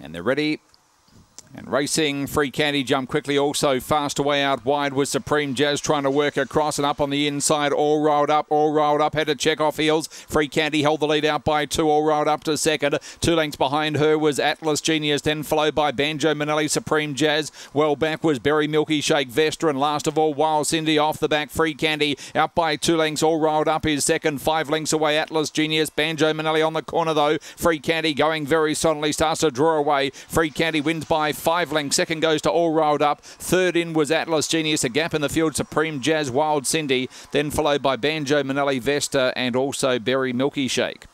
And they're ready. Racing, Free Candy jumped quickly. Also fast away out wide was Supreme Jazz trying to work across and up on the inside. All rolled up, all rolled up. Had to check off heels. Free Candy held the lead out by two. All rolled up to second. Two lengths behind her was Atlas Genius. Then followed by Banjo Manelli, Supreme Jazz. Well back was Berry Milky Shake Vesta. And last of all, Wild Cindy off the back. Free Candy out by two lengths. All rolled up is second. Five lengths away. Atlas Genius. Banjo Manelli on the corner though. Free Candy going very solidly. Starts to draw away. Free Candy wins by five lengths. Second goes to All Rolled Up. Third in was Atlas Genius. A gap in the field, Supreme Jazz, Wild Cindy. Then followed by Banjo Manelli Vesta and also Berry Milky Shake.